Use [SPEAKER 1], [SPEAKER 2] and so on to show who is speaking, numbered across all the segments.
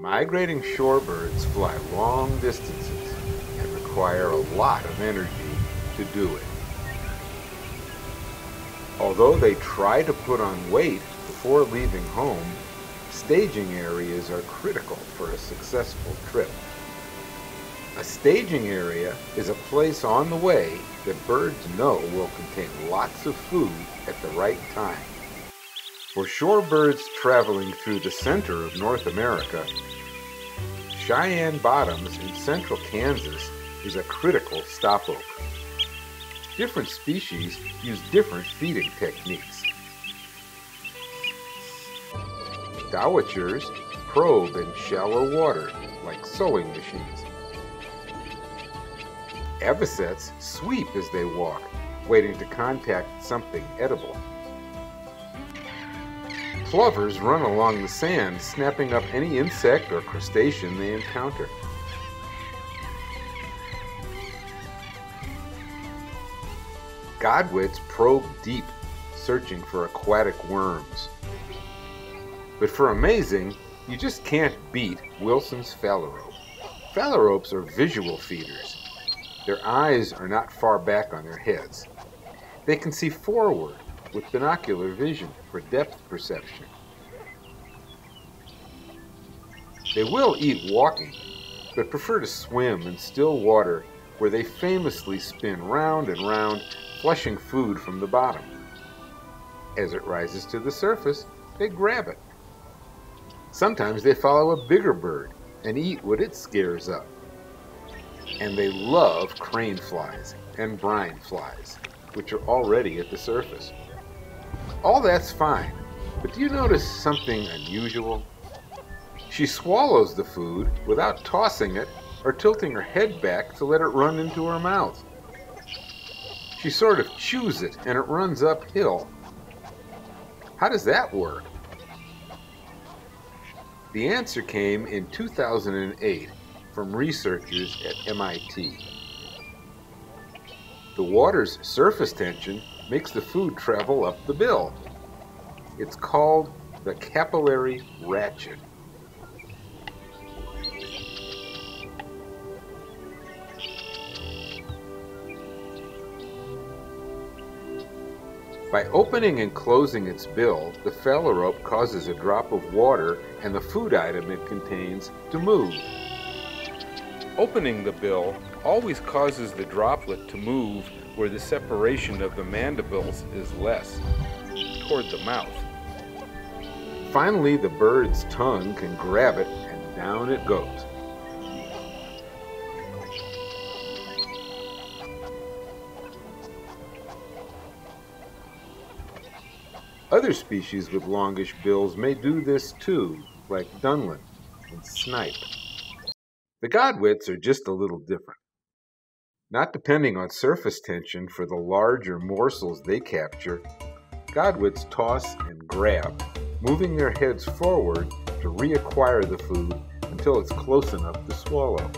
[SPEAKER 1] Migrating shorebirds fly long distances and require a lot of energy to do it. Although they try to put on weight before leaving home, staging areas are critical for a successful trip. A staging area is a place on the way that birds know will contain lots of food at the right time. For shorebirds traveling through the center of North America, Cheyenne Bottoms in central Kansas is a critical stopover. Different species use different feeding techniques. Dowitchers probe in shallow water like sewing machines. Avocets sweep as they walk, waiting to contact something edible. Plovers run along the sand, snapping up any insect or crustacean they encounter. Godwits probe deep, searching for aquatic worms. But for amazing, you just can't beat Wilson's phalarope. Phalaropes are visual feeders. Their eyes are not far back on their heads. They can see forward, with binocular vision for depth perception. They will eat walking, but prefer to swim in still water where they famously spin round and round, flushing food from the bottom. As it rises to the surface, they grab it. Sometimes they follow a bigger bird and eat what it scares up. And they love crane flies and brine flies, which are already at the surface. All that's fine, but do you notice something unusual? She swallows the food without tossing it or tilting her head back to let it run into her mouth. She sort of chews it and it runs uphill. How does that work? The answer came in 2008 from researchers at MIT. The water's surface tension makes the food travel up the bill. It's called the capillary ratchet. By opening and closing its bill, the phalarope causes a drop of water and the food item it contains to move. Opening the bill always causes the droplet to move where the separation of the mandibles is less, toward the mouth. Finally, the bird's tongue can grab it and down it goes. Other species with longish bills may do this too, like dunlin and snipe. The godwits are just a little different. Not depending on surface tension for the larger morsels they capture, godwits toss and grab, moving their heads forward to reacquire the food until it's close enough to swallow.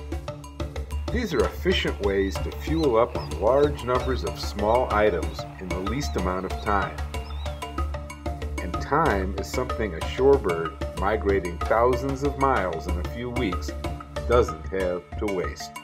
[SPEAKER 1] These are efficient ways to fuel up on large numbers of small items in the least amount of time. And time is something a shorebird migrating thousands of miles in a few weeks doesn't have to waste.